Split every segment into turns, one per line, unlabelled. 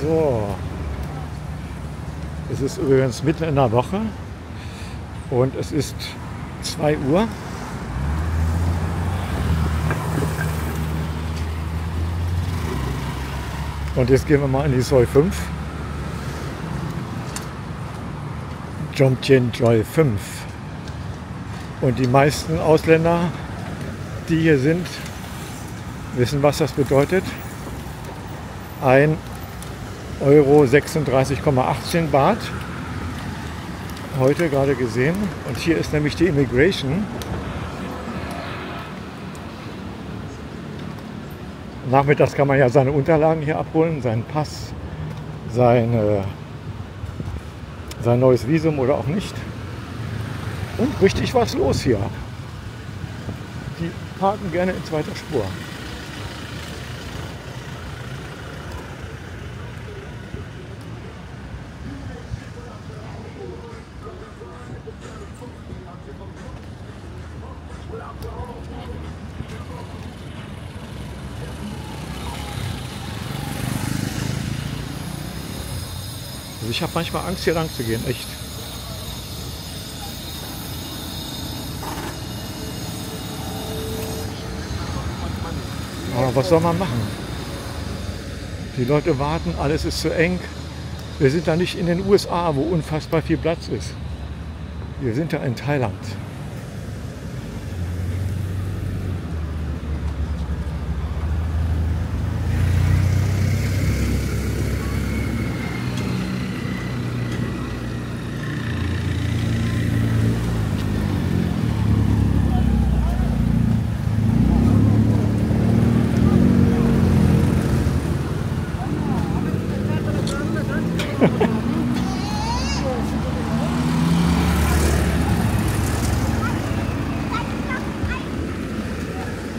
So. Es ist übrigens mitten in der Woche und es ist 2 Uhr. Und jetzt gehen wir mal in die Soll 5. Jomtien Joy 5. Und die meisten Ausländer, die hier sind, wissen, was das bedeutet. 1 Euro 36,18 Baht. Heute gerade gesehen. Und hier ist nämlich die Immigration. Nachmittags kann man ja seine Unterlagen hier abholen, seinen Pass, seine, sein neues Visum oder auch nicht. Und richtig was los hier. Die parken gerne in zweiter Spur. Also ich habe manchmal Angst, hier lang zu gehen, echt. Aber was soll man machen? Die Leute warten, alles ist zu eng. Wir sind da nicht in den USA, wo unfassbar viel Platz ist. Wir sind da in Thailand.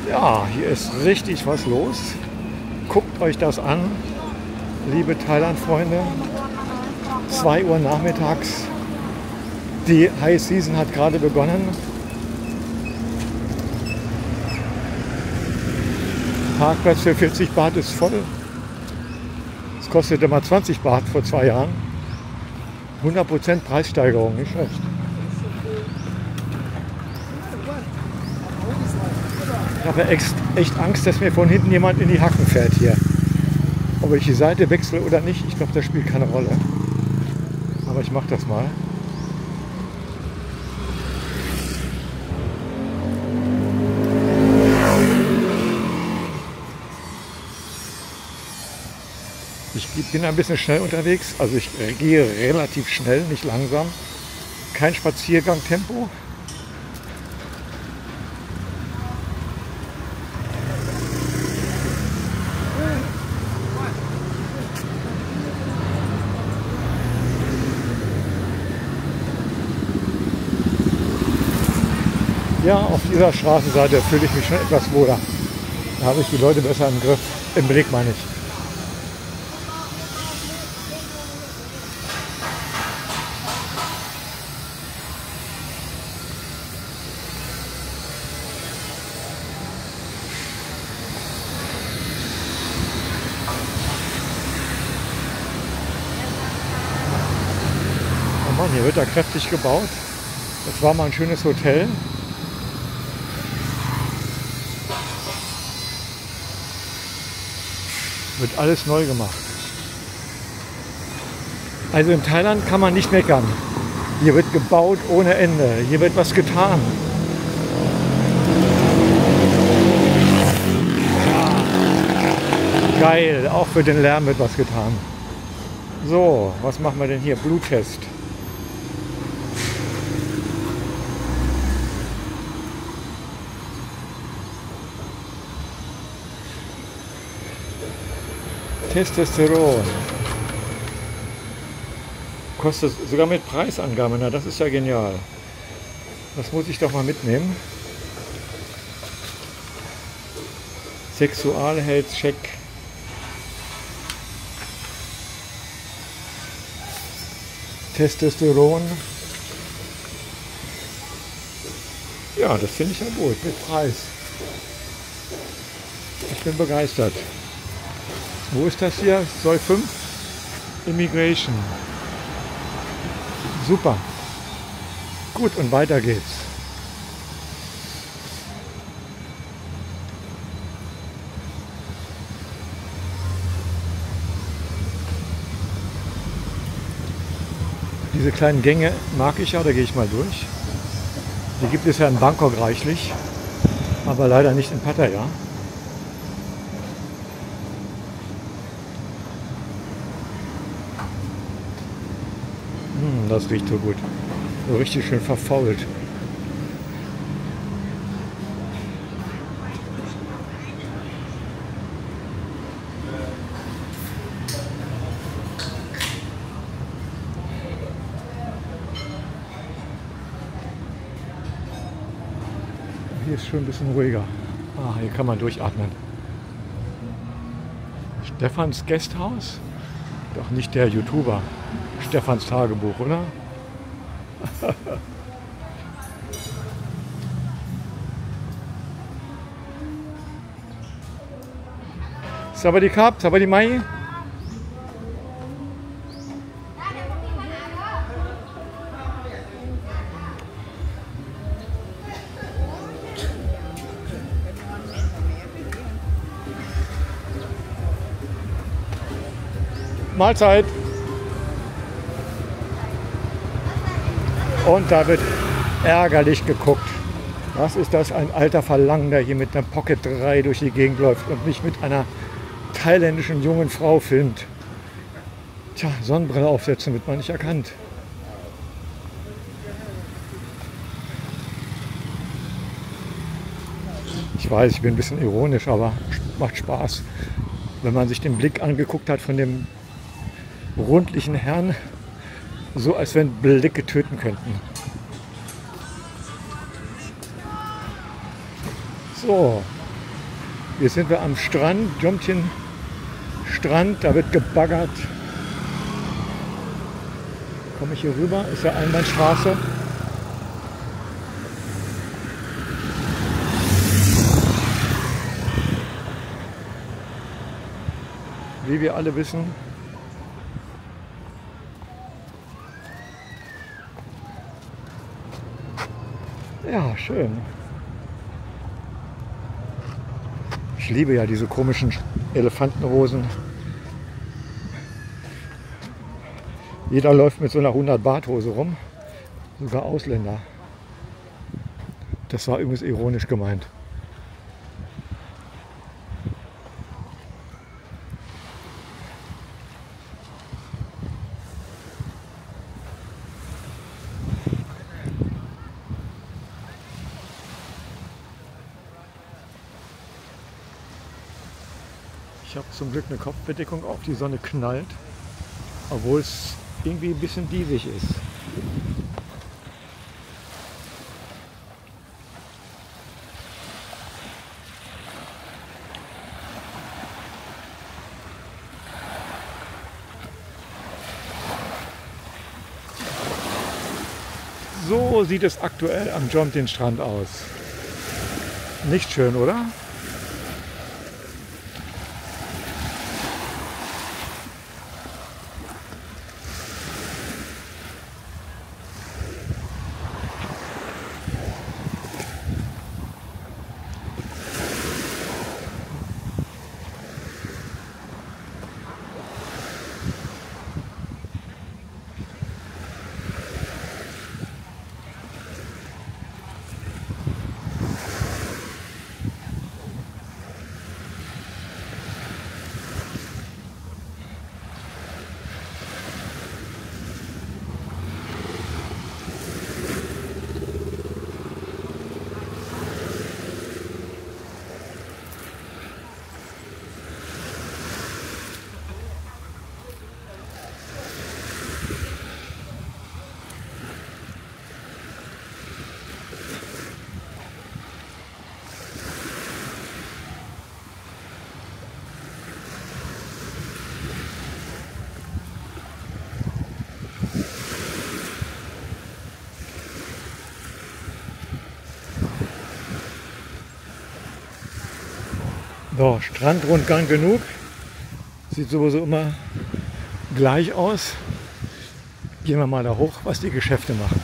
Ja, hier ist richtig was los. Guckt euch das an, liebe Thailand-Freunde. 2 Uhr nachmittags. Die High Season hat gerade begonnen. Parkplatz für 40 Baht ist voll. Es kostete mal 20 Baht vor zwei Jahren. 100% Preissteigerung, nicht schlecht. Ich habe echt, echt Angst, dass mir von hinten jemand in die Hacken fährt hier. Ob ich die Seite wechsle oder nicht, ich glaube, das spielt keine Rolle. Aber ich mache das mal. Ich bin ein bisschen schnell unterwegs, also ich gehe relativ schnell, nicht langsam. Kein Spaziergangtempo. Ja, auf dieser Straßenseite fühle ich mich schon etwas wohler. Da habe ich die Leute besser im Griff, im Blick meine ich. Oh Mann, hier wird da kräftig gebaut. Das war mal ein schönes Hotel. Wird alles neu gemacht. Also in Thailand kann man nicht meckern. Hier wird gebaut ohne Ende. Hier wird was getan. Geil, auch für den Lärm wird was getan. So, was machen wir denn hier? Bluttest. Testosteron. Kostet sogar mit Preisangabe. Na, das ist ja genial. Das muss ich doch mal mitnehmen. Sexualhealth-Check. Testosteron. Ja, das finde ich ja gut. Mit Preis. Ich bin begeistert. Wo ist das hier? Soll 5? Immigration. Super. Gut, und weiter geht's. Diese kleinen Gänge mag ich ja, da gehe ich mal durch. Die gibt es ja in Bangkok reichlich, aber leider nicht in Pattaya. Das riecht so gut. So richtig schön verfault. Hier ist schon ein bisschen ruhiger. Ah, hier kann man durchatmen. Stefans Gasthaus? Doch nicht der YouTuber. Stefans Tagebuch, oder? Sabadi Cup, Sabadi Mai. Mahlzeit. Und da wird ärgerlich geguckt. Was ist das? Ein alter Verlangen, der hier mit einer Pocket 3 durch die Gegend läuft und mich mit einer thailändischen jungen Frau filmt. Tja, Sonnenbrille aufsetzen wird man nicht erkannt. Ich weiß, ich bin ein bisschen ironisch, aber macht Spaß, wenn man sich den Blick angeguckt hat von dem rundlichen Herrn, so als wenn Blicke töten könnten. So, hier sind wir am Strand, Jomtien Strand, da wird gebaggert. Komme ich hier rüber? Ist ja Einbahnstraße. Wie wir alle wissen, Ja, schön. Ich liebe ja diese komischen Elefantenrosen. Jeder läuft mit so einer 100 Bart Hose rum, sogar Ausländer. Das war übrigens ironisch gemeint. Glück eine Kopfbedeckung auf, die Sonne knallt, obwohl es irgendwie ein bisschen diesig ist. So sieht es aktuell am Jomtin Strand aus. Nicht schön, oder? So, Strandrundgang genug. Sieht sowieso immer gleich aus. Gehen wir mal da hoch, was die Geschäfte machen.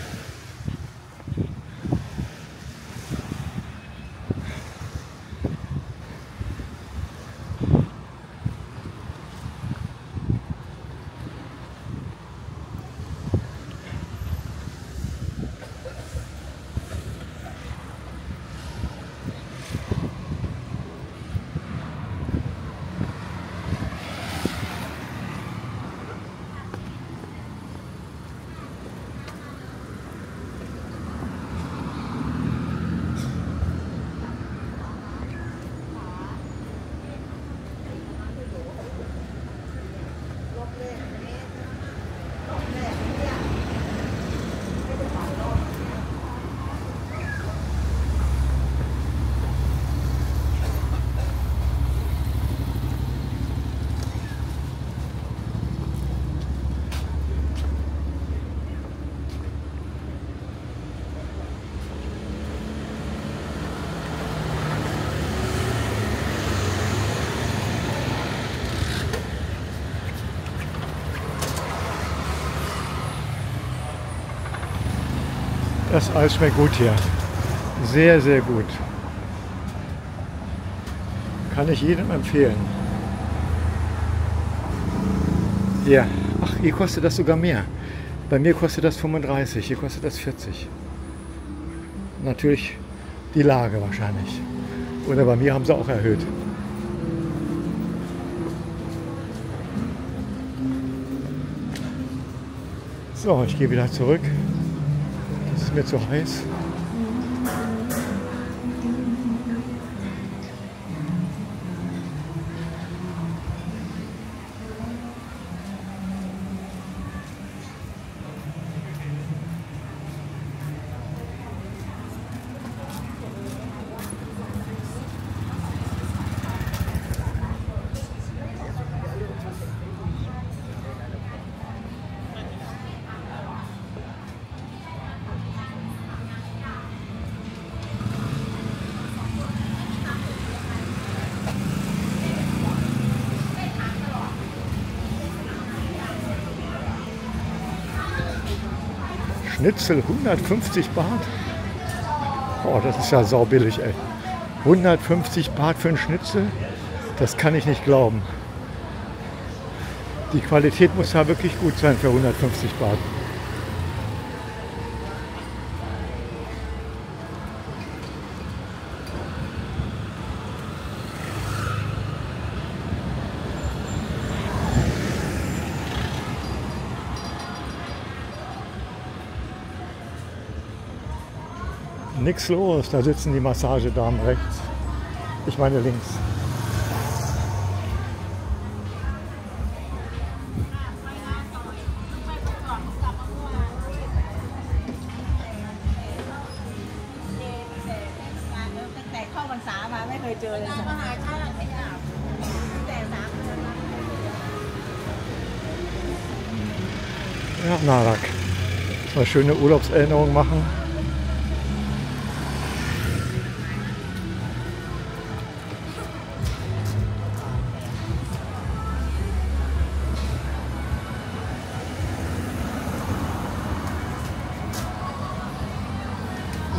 Das Eis schmeckt gut hier. Sehr, sehr gut. Kann ich jedem empfehlen. Ja, ach, hier kostet das sogar mehr. Bei mir kostet das 35, hier kostet das 40. Natürlich die Lage wahrscheinlich. Oder bei mir haben sie auch erhöht. So, ich gehe wieder zurück mir zu heiß. Schnitzel 150 Baht. Oh, das ist ja saubillig, ey. 150 Baht für ein Schnitzel? Das kann ich nicht glauben. Die Qualität muss ja wirklich gut sein für 150 Baht. Nichts los. Da sitzen die Massagedamen rechts. Ich meine links. Ja, Narak. Mal schöne Urlaubserinnerung machen.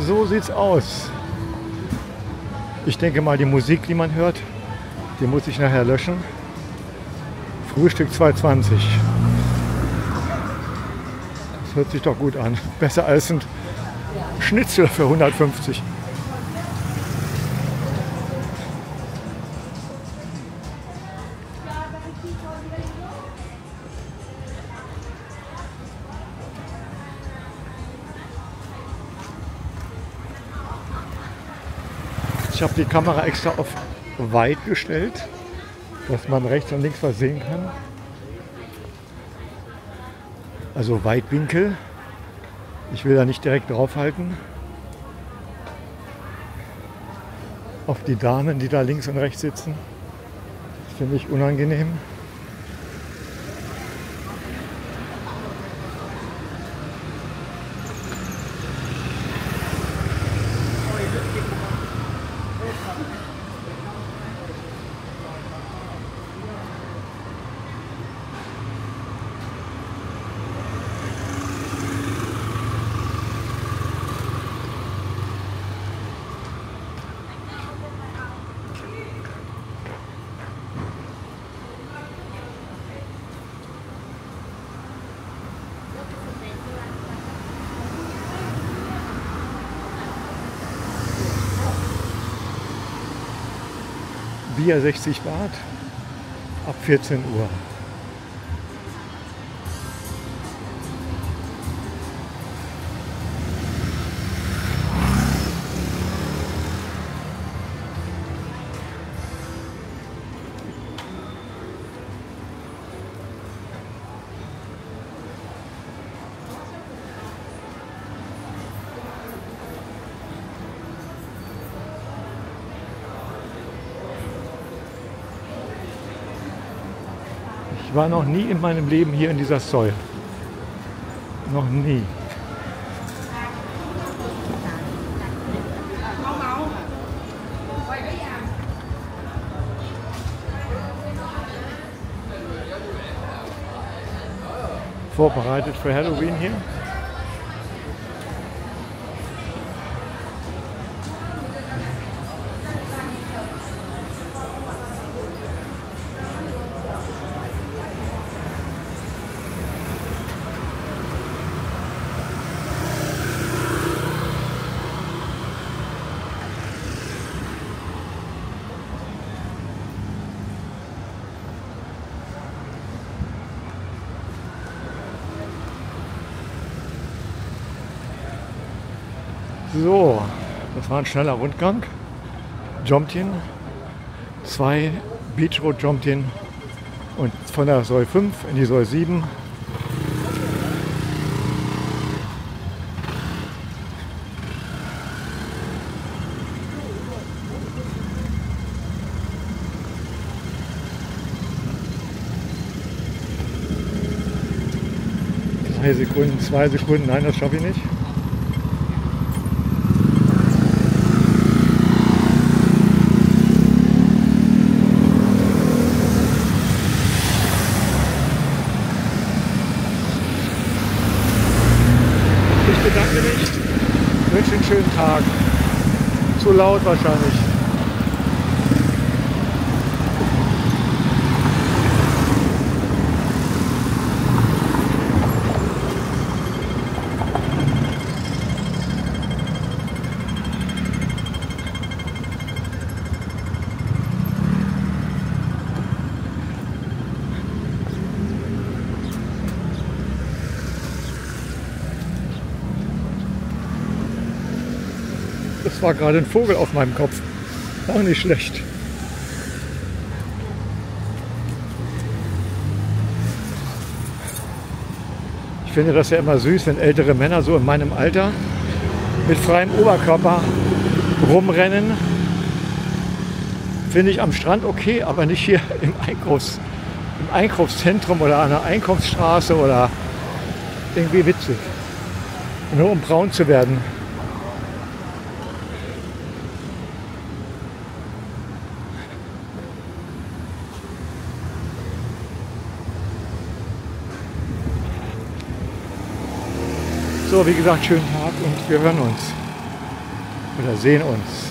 So sieht's aus. Ich denke mal, die Musik, die man hört, die muss ich nachher löschen. Frühstück 2,20. Das hört sich doch gut an. Besser als ein Schnitzel für 150. Ich habe die Kamera extra auf weit gestellt, dass man rechts und links was sehen kann. Also Weitwinkel. Ich will da nicht direkt draufhalten. Auf die Damen, die da links und rechts sitzen. Das finde ich unangenehm. Bier 60 Baht ab 14 Uhr. War noch nie in meinem Leben hier in dieser Zoll. Noch nie. Vorbereitet für Halloween hier. So, das war ein schneller Rundgang. Jomtien, zwei Beach Road Jomtien und von der Säule 5 in die Säule 7. Drei Sekunden, zwei Sekunden, nein, das schaffe ich nicht. Ich bedanke mich, wünsche einen schönen Tag. Zu laut wahrscheinlich. Das war gerade ein Vogel auf meinem Kopf. Auch nicht schlecht. Ich finde das ja immer süß, wenn ältere Männer so in meinem Alter mit freiem Oberkörper rumrennen. Finde ich am Strand okay, aber nicht hier im, Einkaufs-, im Einkaufszentrum oder an der Einkaufsstraße oder irgendwie witzig. Nur um braun zu werden. So, wie gesagt, schönen Tag und wir hören uns oder sehen uns.